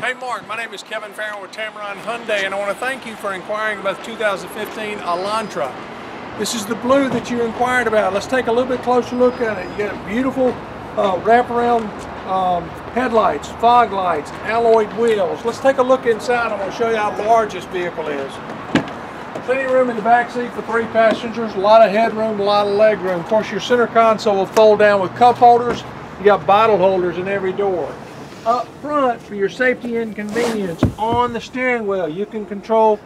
Hey Mark, my name is Kevin Farrell with Tameron Hyundai and I want to thank you for inquiring about the 2015 Elantra. This is the blue that you inquired about. Let's take a little bit closer look at it. You got a beautiful uh, wraparound um, headlights, fog lights, alloy wheels. Let's take a look inside. I'm going to show you how large this vehicle is. Plenty of room in the back seat for three passengers, a lot of headroom, a lot of leg room. Of course, your center console will fold down with cup holders. You got bottle holders in every door. Up front, for your safety and convenience, on the steering wheel, you can control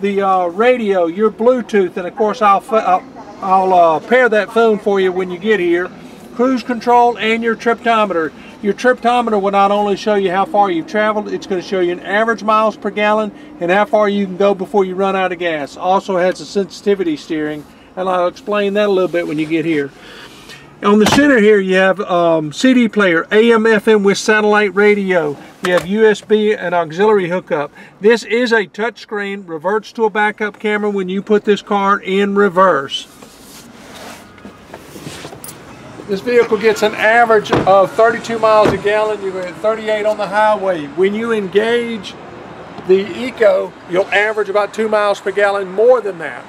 the uh, radio, your Bluetooth, and of course, I'll, I'll, I'll uh, pair that phone for you when you get here. Cruise control and your triptometer. Your triptometer will not only show you how far you've traveled, it's going to show you an average miles per gallon and how far you can go before you run out of gas. Also has a sensitivity steering, and I'll explain that a little bit when you get here. On the center here you have um, CD player, AM, FM with satellite radio. You have USB and auxiliary hookup. This is a touchscreen, reverts to a backup camera when you put this car in reverse. This vehicle gets an average of 32 miles a gallon. You get 38 on the highway. When you engage the Eco, you'll average about two miles per gallon more than that.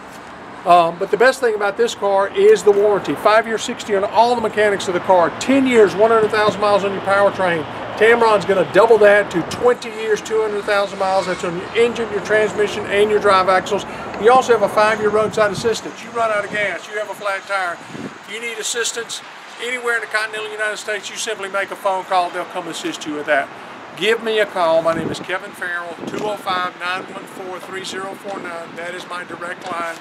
Um, but the best thing about this car is the warranty. Five year 60 on all the mechanics of the car. 10 years, 100,000 miles on your powertrain. Tameron's going to double that to 20 years, 200,000 miles. That's on your engine, your transmission, and your drive axles. You also have a five-year roadside assistance. You run out of gas, you have a flat tire, you need assistance, anywhere in the continental United States, you simply make a phone call, they'll come assist you with that. Give me a call. My name is Kevin Farrell, 205-914-3049. That is my direct line.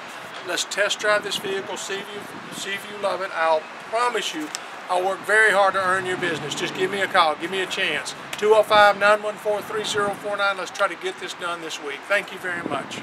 Let's test drive this vehicle, see if you, see if you love it. I'll promise you, I'll work very hard to earn your business. Just give me a call. Give me a chance. 205-914-3049. Let's try to get this done this week. Thank you very much.